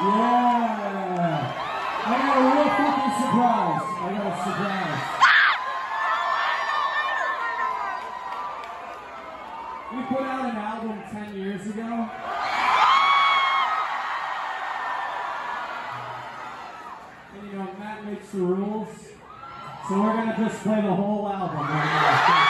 Yeah. I got a real fucking surprise. I got a surprise. we put out an album 10 years ago. And you know, Matt makes the rules. So we're going to just play the whole album right now.